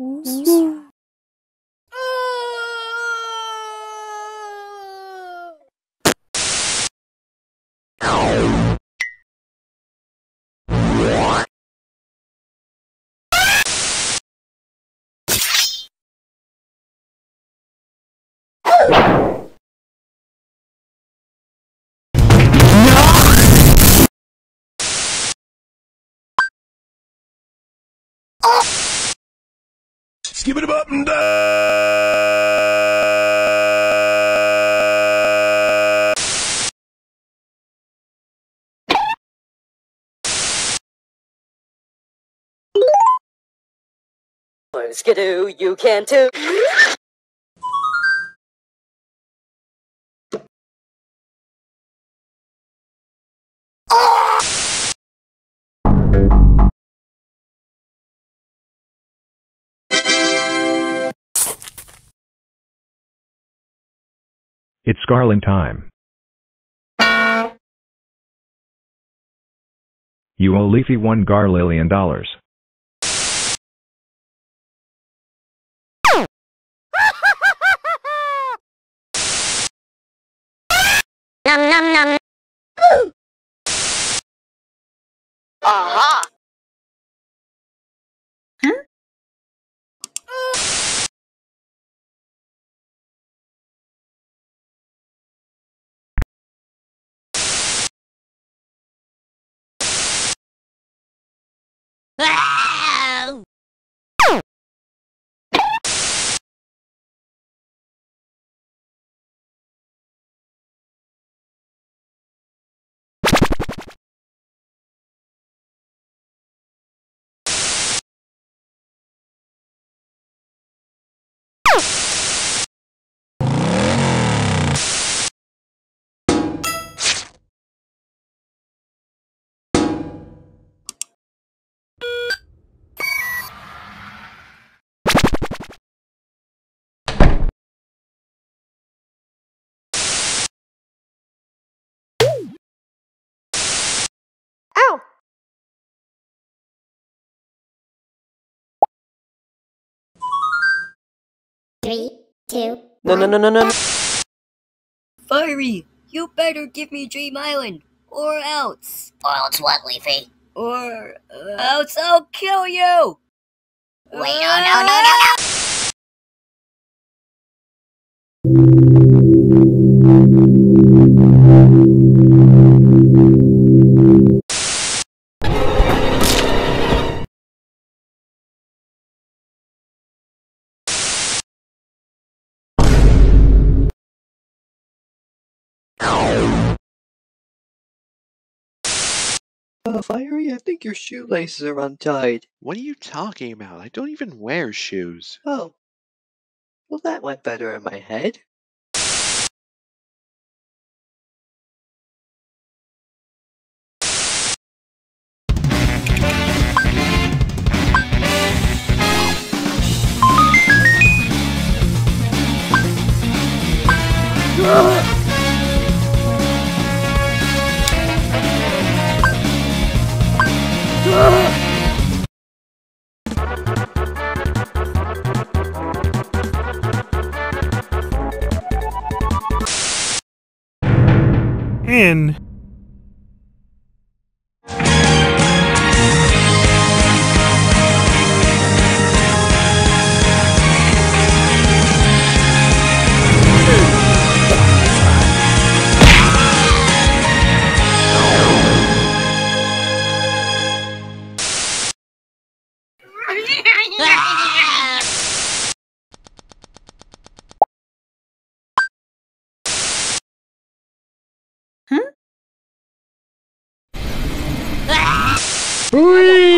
Os Skip it up and down. Skidoo, you can too. It's Scarling time. You owe Leafy one Garlillion dollars. Ah! Three, two, No, no, no, no, no. Firey, you better give me Dream Island, or else. or else what, Leafy? Or uh, else I'll kill you! Wait, no, no, no, no, no! Oh, Firey, I think your shoelaces are untied. What are you talking about? I don't even wear shoes. Oh. Well, that went better in my head. In. 喂。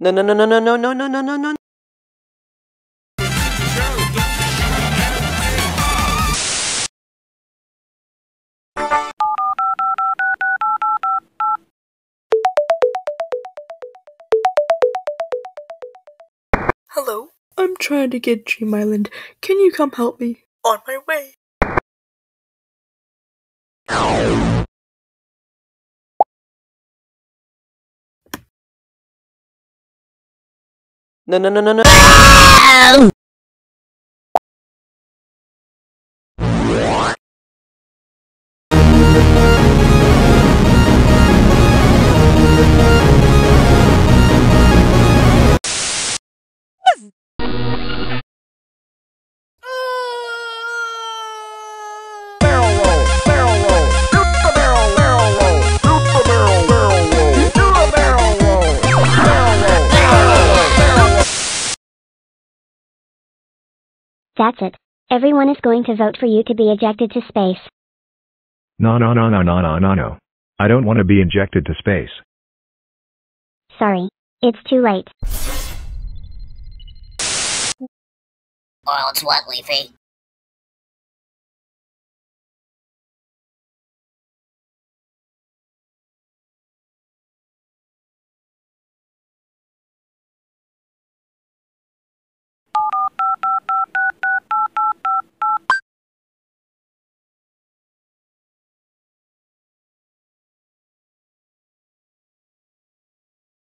No, no, no, no, no, no, no, no, no, no, no. Hello? I'm trying to get Dream Island. Can you come help me? On my way. No, no, no, no, no. That's it. Everyone is going to vote for you to be ejected to space. No, no, no, no, no, no, no, no. I don't want to be injected to space. Sorry. It's too late. Well, it's what, Leafy?